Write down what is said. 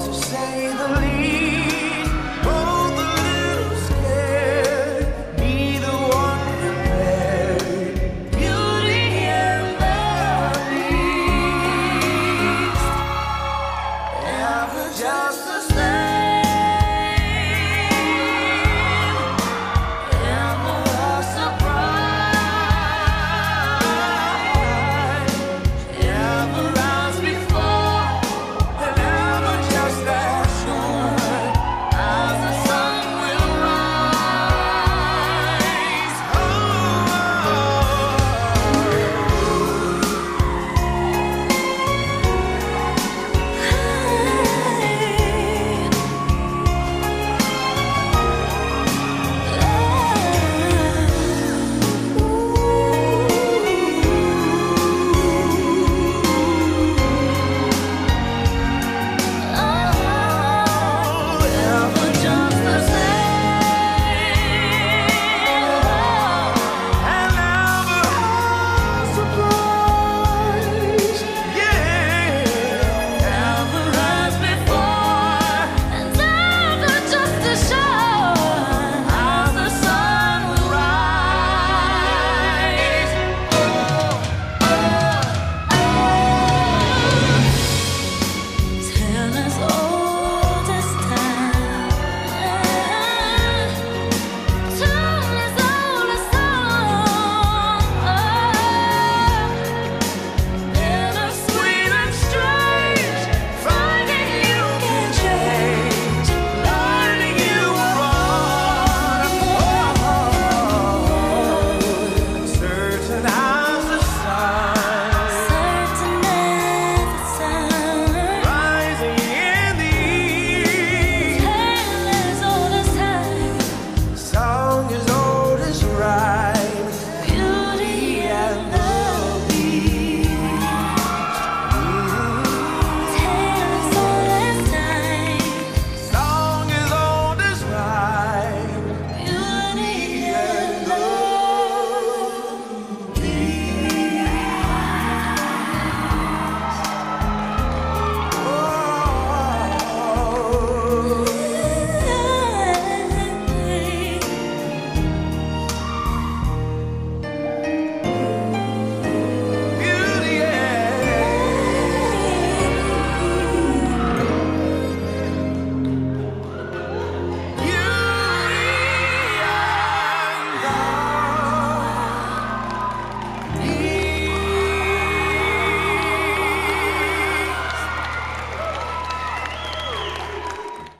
to say the least.